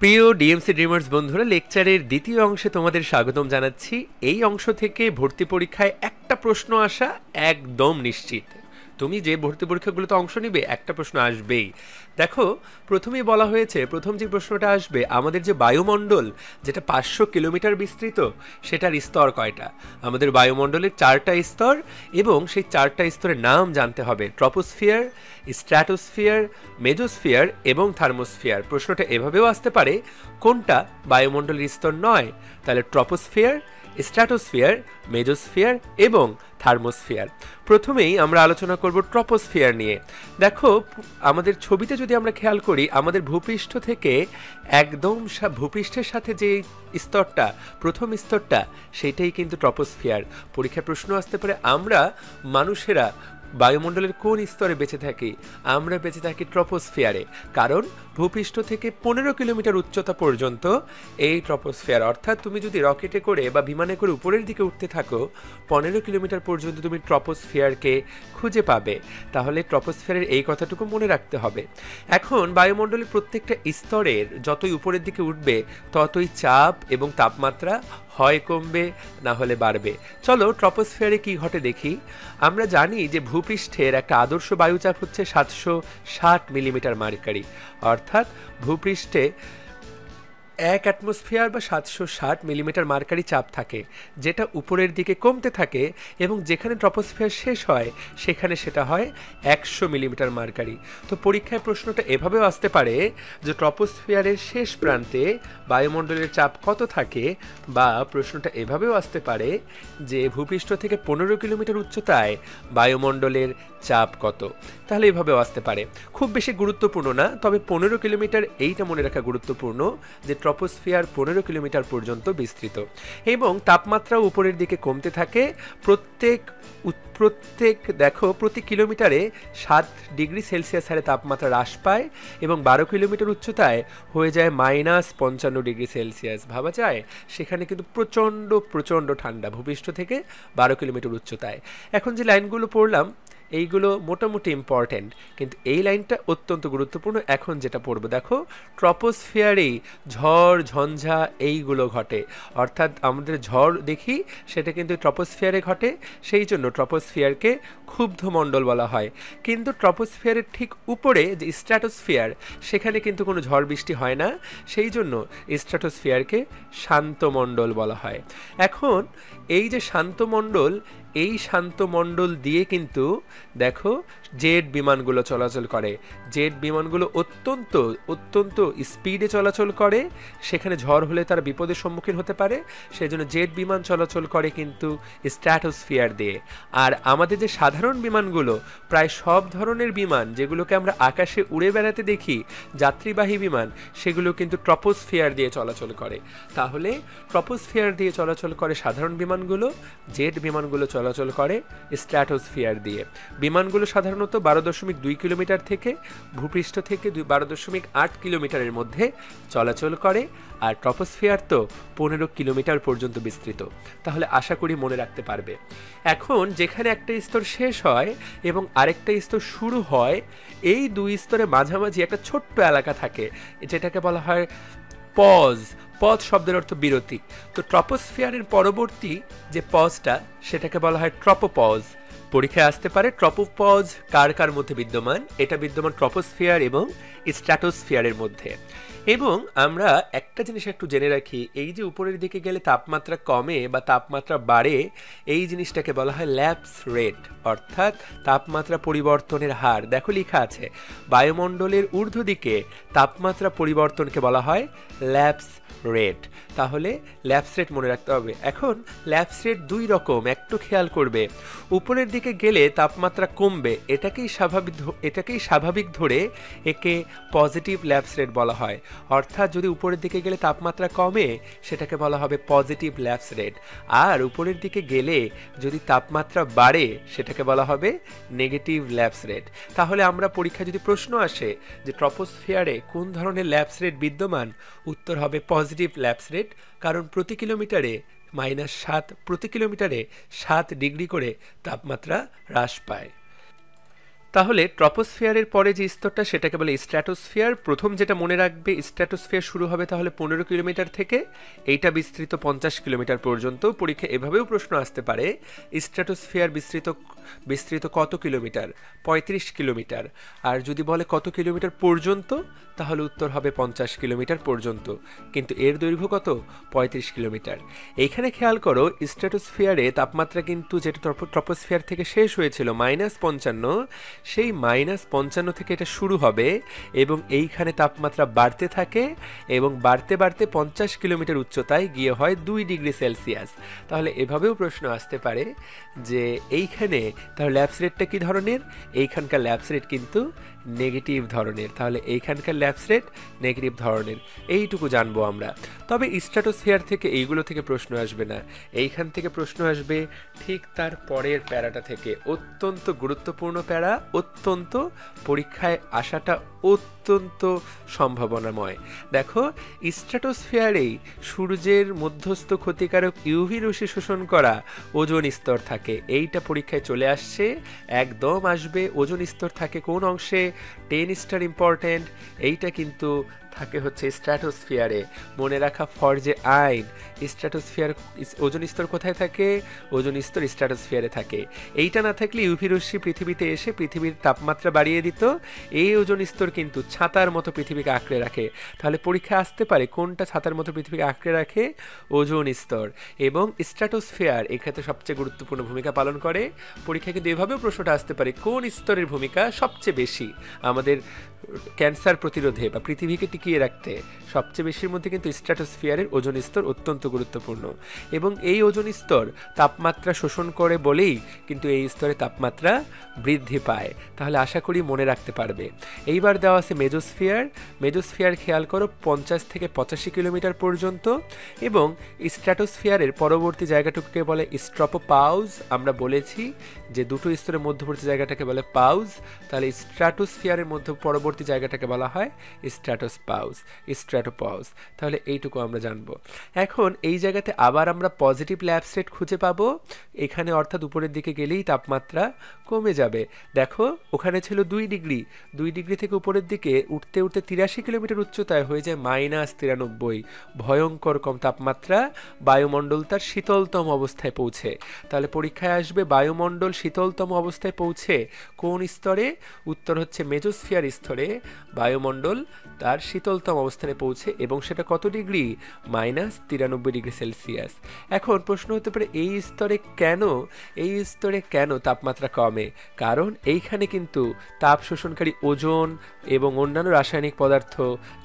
প্রিয় DMC dreamers বন্ধুরা, লেকচারের দ্বিতীয় অংশে তোমাদের স্বাগতম জানাচ্ছি। এই অংশ থেকে ভর্তি পরীক্ষায় একটা প্রশ্ন আসা একদম নিশ্চিত। তুমি যে ভর্তি পরীক্ষাগুলোতে অংশ নিবে, একটা প্রশ্ন আসবেই। দেখো, প্রথমেই বলা হয়েছে, প্রথম যে প্রশ্নটা আসবে, আমাদের যে বায়ুমণ্ডল, যেটা পাঁচশো কিলোমিটার বিস্তৃত, সেটার স্তর কয়টা? আমাদের বায়ুমণ্ডলের চারটা স্তর এবং সেই চারটা স্তরের নাম জানতে হবে। ট্রপোস্ফিয়ার, স্ট্র্যাটোস্ফিয়ার, মেজোস্ফিয়ার এবং থার্মোস্ফিয়ার। প্রশ্নটা এভাবেও আসতে পারে, কোনটা বায়ুমণ্ডলের স্তর নয়? তাহলে ট্রপোস্ফিয়ার, স্ট্র্যাটোস্ফিয়ার, মেজোস্ফিয়ার এবং থার্মোস্ফিয়ার। প্রথমেই আমরা আলোচনা করব ট্রপোস্ফিয়ার নিয়ে। দেখো, আমাদের ছবিতে যদি আমরা খেয়াল করি, আমাদের ভূপৃষ্ঠ থেকে একদম ভূপৃষ্ঠের সাথে যে স্তরটা, প্রথম স্তরটা, সেটাই কিন্তু ট্রপোস্ফিয়ার। পরীক্ষায় প্রশ্ন আসতে পারে, আমরা মানুষেরা বায়ুমণ্ডলের কোন স্তরে বেঁচে থাকি? আমরা বেঁচে থাকি ট্রপোস্ফিয়ারে। কারণ ভূপৃষ্ঠ থেকে পনেরো কিলোমিটার উচ্চতা পর্যন্ত এই ট্রপোস্ফিয়ার, অর্থাৎ তুমি যদি রকেটে করে বা বিমানে করে উপরের দিকে উঠতে থাকো, পনেরো কিলোমিটার পর্যন্ত তুমি ট্রপোস্ফিয়ারকে খুঁজে পাবে। তাহলে ট্রপোস্ফিয়ারের এই কথাটুকু মনে রাখতে হবে। এখন বায়ুমণ্ডলের প্রত্যেকটা স্তরের যতই উপরের দিকে উঠবে, ততই চাপ এবং তাপমাত্রা হয় কমবে, না হলে বাড়বে। চলো ট্রপোস্ফিয়ারে কি ঘটে দেখি। আমরা জানি যে ভূপৃষ্ঠের একটা আদর্শ বায়ুচাপ হচ্ছে সাতশো ষাট মিলিমিটার মার্কারি, অর্থাৎ ভূপৃষ্ঠে এক অ্যাটমসফিয়ার বা সাতশো ষাট মিলিমিটার মার্কারি চাপ থাকে, যেটা উপরের দিকে কমতে থাকে এবং যেখানে ট্রপোস্ফিয়ার শেষ হয়, সেখানে সেটা হয় একশো মিলিমিটার মার্কারি। তো পরীক্ষায় প্রশ্নটা এভাবেও আসতে পারে যে ট্রপোস্ফিয়ারের শেষ প্রান্তে বায়ুমণ্ডলের চাপ কত থাকে বা প্রশ্নটা এভাবেও আসতে পারে যে ভূপৃষ্ঠ থেকে পনেরো কিলোমিটার উচ্চতায় বায়ুমণ্ডলের চাপ কত। তাহলে এভাবেও আসতে পারে। খুব বেশি গুরুত্বপূর্ণ না, তবে পনেরো কিলোমিটার এইটা মনে রাখা গুরুত্বপূর্ণ যে ট্রপোস্ফিয়ার পনেরো কিলোমিটার পর্যন্ত বিস্তৃত এবং তাপমাত্রা উপরের দিকে কমতে থাকে। প্রত্যেক প্রত্যেক দেখো, প্রতি কিলোমিটারে সাত ডিগ্রি সেলসিয়াস হারে তাপমাত্রা হ্রাস পায় এবং বারো কিলোমিটার উচ্চতায় হয়ে যায় মাইনাস পঞ্চান্ন ডিগ্রি সেলসিয়াস। ভাবা যায়? সেখানে কিন্তু প্রচণ্ড প্রচণ্ড ঠান্ডা ভূপৃষ্ঠ থেকে বারো কিলোমিটার উচ্চতায়। এখন যে লাইনগুলো পড়লাম এইগুলো মোটামুটি ইম্পর্ট্যান্ট কিন্তু এই লাইনটা অত্যন্ত গুরুত্বপূর্ণ। এখন যেটা পড়ব, দেখো ট্রপোস্ফিয়ারেই ঝড়, ঝঞ্ঝা এইগুলো ঘটে। অর্থাৎ আমাদের ঝড় দেখি, সেটা কিন্তু ট্রপোস্ফিয়ারে ঘটে, সেই জন্য ট্রপোস্ফিয়ারকে ক্ষুব্ধ মণ্ডল বলা হয়। কিন্তু ট্রপোস্ফিয়ারের ঠিক উপরে যে স্ট্র্যাটোস্ফিয়ার সেখানে কিন্তু কোনো ঝড় বৃষ্টি হয় না। সেই জন্য স্ট্র্যাটোস্ফিয়ারকে শান্তমণ্ডল বলা হয়। এখন, এই যে শান্তমণ্ডল এই শান্তমণ্ডল দিয়ে কিন্তু দেখো জেট বিমানগুলো চলাচল করে। জেট বিমানগুলো অত্যন্ত অত্যন্ত স্পিডে চলাচল করে। সেখানে ঝড় হলে তারা বিপদের সম্মুখীন হতে পারে। সেই জন্য জেট বিমান চলাচল করে কিন্তু স্ট্র্যাটোস্ফিয়ার দিয়ে। আর আমাদের যে সাধারণ বিমানগুলো, প্রায় সব ধরনের বিমান যেগুলোকে আমরা আকাশে উড়ে বেড়াতে দেখি, যাত্রীবাহী বিমান, সেগুলো কিন্তু ট্রপোস্ফিয়ার দিয়ে চলাচল করে। তাহলে ট্রপোস্ফিয়ার দিয়ে চলাচল করে সাধারণ বিমানগুলো, জেট বিমানগুলো চলাচল করে স্ট্র্যাটোস্ফিয়ার দিয়ে। বিমানগুলো সাধারণত বারো দশমিক দুই কিলোমিটার থেকে, ভূপৃষ্ঠ থেকে দুই, বারো দশমিক আট কিলোমিটারের মধ্যে চলাচল করে, আর ট্রপোস্ফিয়ার তো পনেরো কিলোমিটার পর্যন্ত বিস্তৃত। তাহলে আশা করি মনে রাখতে পারবে। এখন যেখানে একটা স্তর শেষ হয় এবং আরেকটা স্তর শুরু হয়, এই দুই স্তরে মাঝামাঝি একটা ছোট্ট এলাকা থাকে, যেটাকে বলা হয় পজ পথ শব্দের অর্থ বিরতি। তো ট্রপোস্ফিয়ারের পরবর্তী যে পজটা, সেটাকে বলা হয় ট্রপোপজ। পরীক্ষায় আসতে পারে ট্রপোপজ কার কার মধ্যে বিদ্যমান? এটা বিদ্যমান ট্রপোস্ফিয়ার এবং স্ট্র্যাটোস্ফিয়ারের মধ্যে। এবং আমরা একটা জিনিস একটু জেনে রাখি, এই যে উপরের দিকে গেলে তাপমাত্রা কমে বা তাপমাত্রা বাড়ে, এই জিনিসটাকে বলা হয় ল্যাপস রেট, অর্থাৎ তাপমাত্রা পরিবর্তনের হার। দেখো লেখা আছে, বায়ুমণ্ডলের ঊর্ধ্ব দিকে তাপমাত্রা পরিবর্তনকে বলা হয় ল্যাপস রেট। তাহলে ল্যাপস রেট মনে রাখতে হবে। এখন ল্যাপস রেট দুই রকম, একটু খেয়াল করবে। উপরের দিকে গেলে তাপমাত্রা কমবে, এটাকেই স্বাভাবিক এটাকেই স্বাভাবিক ধরে একে পজিটিভ ল্যাপস রেট বলা হয়। অর্থাৎ যদি উপরের দিকে গেলে তাপমাত্রা কমে, সেটাকে বলা হবে পজিটিভ ল্যাপস রেট আর উপরের দিকে গেলে যদি তাপমাত্রা বাড়ে, সেটাকে বলা হবে নেগেটিভ ল্যাপস রেট তাহলে আমরা পরীক্ষা যদি প্রশ্ন আসে যে ট্রপোস্ফিয়ারে কোন ধরনের ল্যাপস রেট বিদ্যমান, উত্তর হবে পজিটিভ ল্যাপস রেট কারণ প্রতি কিলোমিটারে মাইনাস সাত, প্রতি কিলোমিটারে সাত ডিগ্রি করে তাপমাত্রা হ্রাস পায়। তাহলে ট্রপোস্ফিয়ারের পরে যে স্তরটা, সেটাকে বলে স্ট্র্যাটোস্ফিয়ার। প্রথম যেটা মনে রাখবে, স্ট্র্যাটোস্ফিয়ার শুরু হবে তাহলে পনেরো কিলোমিটার থেকে, এইটা বিস্তৃত পঞ্চাশ কিলোমিটার পর্যন্ত। পরীক্ষা এভাবেও প্রশ্ন আসতে পারে, স্ট্র্যাটোস্ফিয়ার বিস্তৃত বিস্তৃত কত কিলোমিটার? পঁয়ত্রিশ কিলোমিটার। আর যদি বলে কত কিলোমিটার পর্যন্ত, তাহলে উত্তর হবে পঞ্চাশ কিলোমিটার পর্যন্ত। কিন্তু এর দৈর্ঘ্য কত? পঁয়ত্রিশ কিলোমিটার। এইখানে খেয়াল করো, স্ট্র্যাটোস্ফিয়ারে তাপমাত্রা কিন্তু যেটা ট্রপোস্ফিয়ার থেকে শেষ হয়েছিল, মাইনাস পঞ্চান্ন সেই মাইনাস পঞ্চান্ন থেকে এটা শুরু হবে এবং এইখানে তাপমাত্রা বাড়তে থাকে এবং বাড়তে বাড়তে পঞ্চাশ কিলোমিটার উচ্চতায় গিয়ে হয় দুই ডিগ্রি সেলসিয়াস। তাহলে এভাবেও প্রশ্ন আসতে পারে যে এইখানে তাহলে ল্যাপস রেটটা কী ধরনের? এইখানকার ল্যাপস রেট কিন্তু নেগেটিভ ধরনের। তাহলে এইখানকার ল্যাপস রেট নেগেটিভ ধরনের। এইটুকু জানব আমরা। তবে স্ট্র্যাটোস্ফিয়ার থেকে এইগুলো থেকে প্রশ্ন আসবে না। এইখান থেকে প্রশ্ন আসবে, ঠিক তার পরের প্যারাটা থেকে। অত্যন্ত গুরুত্বপূর্ণ প্যারা, অত্যন্ত পরীক্ষায় আসাটা অত্যন্ত সম্ভাবনাময়। দেখো, স্ট্র্যাটোস্ফিয়ারেই সূর্যের মধ্যস্থ ক্ষতিকারক ইউভি রশ্মি শোষণ করা ওজন স্তর থাকে। এইটা পরীক্ষায় চলে আসছে, একদম আসবে, ওজন স্তর থাকে কোন অংশে টেন স্টার ইম্পর্টেন্ট এইটা কিন্তু থাকে হচ্ছে স্ট্র্যাটোস্ফিয়ারে মনে রাখা ফর যে আইন স্ট্র্যাটোস্ফিয়ার ওজন স্তর কোথায় থাকে? ওজন স্তর স্ট্র্যাটোস্ফিয়ারে থাকে। এইটা না থাকলে ইউভি রশ্মি পৃথিবীতে এসে পৃথিবীর তাপমাত্রা বাড়িয়ে দিত। এই ওজন স্তর কিন্তু ছাতার মতো পৃথিবীকে আঁকড়ে রাখে। তাহলে পরীক্ষা আসতে পারে কোনটা ছাতার মতো পৃথিবীকে আঁকড়ে রাখে? ওজন স্তর। এবং স্ট্র্যাটোস্ফিয়ার এক্ষেত্রে সবচেয়ে গুরুত্বপূর্ণ ভূমিকা পালন করে। পরীক্ষা কিন্তু এভাবেও প্রশ্নটা আসতে পারে, কোন স্তরের ভূমিকা সবচেয়ে বেশি? আমাদের ক্যান্সার প্রতিরোধে বা পৃথিবীকে টিকিয়ে রাখতে সবচেয়ে বেশির মধ্যে কিন্তু স্ট্র্যাটোস্ফিয়ারের ওজন স্তর অত্যন্ত গুরুত্বপূর্ণ। এবং এই ওজন স্তর তাপমাত্রা শোষণ করে বলেই কিন্তু এই স্তরে তাপমাত্রা বৃদ্ধি পায়। তাহলে আশা করি মনে রাখতে পারবে। এইবার দেওয়া আছে মেজোস্ফিয়ার। মেজোস্ফিয়ার খেয়াল করো, পঞ্চাশ থেকে পঁচাশি কিলোমিটার পর্যন্ত এবং স্ট্র্যাটোস্ফিয়ারের পরবর্তী জায়গাটুকুকে বলে পাউজ আমরা বলেছি যে দুটো স্তরের মধ্যবর্তী জায়গাটাকে বলে পাউজ। তাহলে স্ট্র্যাটোস্ফিয়ারের মধ্যে পরবর্তী জায়গাটাকে বলা হয় স্ট্র্যাটোস পাউজ স্ট্র্যাটোপাউজ তাহলে এইটুকু আমরা জানব। এখন এই জায়গাতে আবার আমরা পজিটিভ ল্যাবস্টেট খুঁজে পাবো। এখানে অর্থাৎ উপরের দিকে গেলেই তাপমাত্রা কমে যাবে। দেখো, ওখানে ছিল দুই ডিগ্রি। দুই ডিগ্রি থেকে উপরের দিকে উঠতে উঠতে তিরাশি কিলোমিটার উচ্চতায় হয়ে যায় মাইনাস তিরানব্বই। ভয়ঙ্কর কম তাপমাত্রা, বায়ুমণ্ডল তার শীতলতম অবস্থায় পৌঁছে। তাহলে পরীক্ষায় আসবে বায়ুমণ্ডল শীতলতম অবস্থায় পৌঁছে কোন স্তরে? উত্তর হচ্ছে মেজোস্ফিয়ার স্তরে। বায়ুমণ্ডল তার শীতলতম অবস্থানে পৌঁছে এবং সেটা কত ডিগ্রি? মাইনাস তিরানব্বই ডিগ্রি সেলসিয়াস। এখন প্রশ্ন হতে পারে, এই স্তরে কেন, এই স্তরে কেন তাপমাত্রা কমে? কারণ এইখানে কিন্তু তাপ শোষণকারী ওজন এবং অন্যান্য রাসায়নিক পদার্থ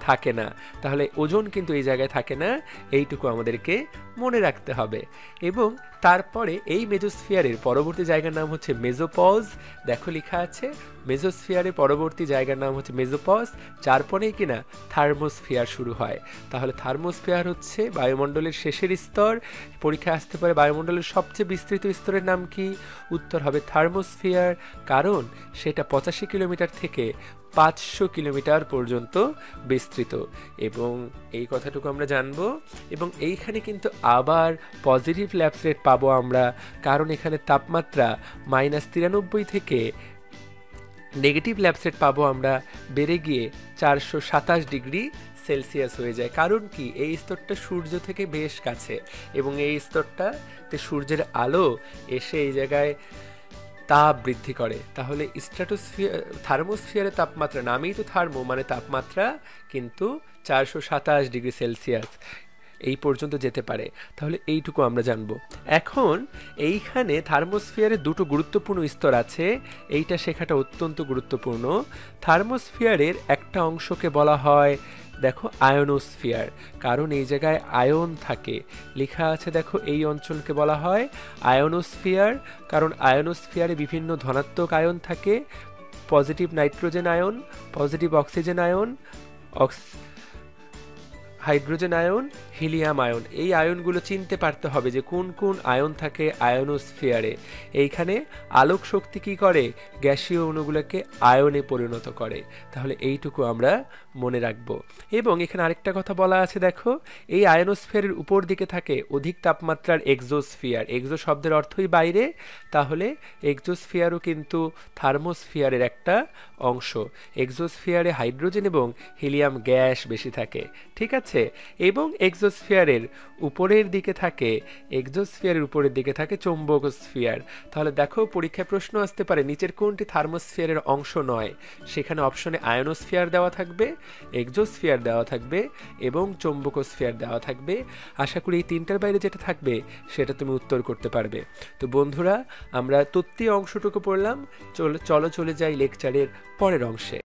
থাকে না। তাহলে ওজন কিন্তু এই জায়গায় থাকে না, এইটুকু আমাদেরকে মনে রাখতে হবে। এবং তারপরে এই মেজোস্ফিয়ারের পরবর্তী জায়গার নাম হচ্ছে মেজোপজ। দেখো লেখা আছে, মেজোস্ফিয়ারের পরবর্তী জায়গার নাম হচ্ছে মেজোপজ। যারপরেই কিনা থার্মোস্ফিয়ার শুরু হয়। তাহলে থার্মোস্ফিয়ার হচ্ছে বায়ুমণ্ডলের শেষের স্তর। পরীক্ষায় আসতে পারে বায়ুমণ্ডলের সবচেয়ে বিস্তৃত স্তরের নাম কি? উত্তর হবে থার্মোস্ফিয়ার। কারণ সেটা পঁচাশি কিলোমিটার থেকে পাঁচশো কিলোমিটার পর্যন্ত বিস্তৃত। এবং এই কথাটুকু আমরা জানব। এবং এইখানে কিন্তু আবার পজিটিভ ল্যাপস রেট পাবো আমরা। কারণ এখানে তাপমাত্রা মাইনাস তিরানব্বই থেকে নেগেটিভ ল্যাপসেট পাবো আমরা। বেড়ে গিয়ে চারশো সাতাশ ডিগ্রি সেলসিয়াস হয়ে যায়। কারণ কি? এই স্তরটা সূর্য থেকে বেশ কাছে। এবং এই স্তরটাতে সূর্যের আলো এসে এই জায়গায় তাপ বৃদ্ধি করে। তাহলে স্ট্র্যাটোস্ফিয়ার থার্মোস্ফিয়ারের তাপমাত্রা, নামেই তো থার্মো মানে তাপমাত্রা কিন্তু চারশো সাতাশ ডিগ্রি সেলসিয়াস। এই পর্যন্ত যেতে পারে। তাহলে এইটুকু আমরা জানব। এখন এইখানে থার্মোস্ফিয়ারে দুটো গুরুত্বপূর্ণ স্তর আছে। এইটা শেখাটা অত্যন্ত গুরুত্বপূর্ণ। থার্মোস্ফিয়ারের একটা অংশকে বলা হয় দেখো আয়নোস্ফিয়ার, কারণ এই জায়গায় আয়ন থাকে। লেখা আছে, দেখো, এই অঞ্চলকে বলা হয় আয়নোস্ফিয়ার, কারণ আয়নোস্ফিয়ারে বিভিন্ন ধনাত্মক আয়ন থাকে। পজিটিভ নাইট্রোজেন আয়ন, পজিটিভ অক্সিজেন আয়ন, অক্স হাইড্রোজেন আয়ন, হিলিয়াম আয়ন। এই আয়নগুলো চিনতে পারতে হবে যে কোন কোন আয়ন থাকে আয়নোস্ফিয়ারে। এইখানে আলোক শক্তি কি করে? গ্যাসীয় অণুগুলোকে আয়নে পরিণত করে। তাহলে এইটুকু আমরা মনে রাখব। এবং এখানে আরেকটা কথা বলা আছে, দেখো, এই আয়নোস্ফিয়ারের উপর দিকে থাকে অধিক তাপমাত্রার এক্সোস্ফিয়ার। এক্সো শব্দের অর্থই বাইরে, তাহলে এক্সোস্ফিয়ারও কিন্তু থার্মোস্ফিয়ারের একটা অংশ। এক্সোস্ফিয়ারে হাইড্রোজেন এবং হিলিয়াম গ্যাস বেশি থাকে, ঠিক আছে? এবং এক্সোস্ফিয়ারের উপরের দিকে থাকে, এক্সোস্ফিয়ারের উপরের দিকে থাকে চৌম্বকোস্ফিয়ার। তাহলে দেখো, পরীক্ষায় প্রশ্ন আসতে পারে, নিচের কোনটি থার্মোস্ফিয়ারের অংশ নয়? সেখানে অপশনে আয়নোস্ফিয়ার দেওয়া থাকবে এক্সোস্ফিয়ার দেওয়া থাকবে এবং চৌম্বকোস্ফিয়ার দেওয়া থাকবে। আশা করি এই তিনটার বাইরে যেটা থাকবে, সেটা তুমি উত্তর করতে পারবে। তো বন্ধুরা, আমরা তত্ত্বীয় অংশটুকু পড়লাম। চলো চলো যাই লেকচারের পরের অংশে।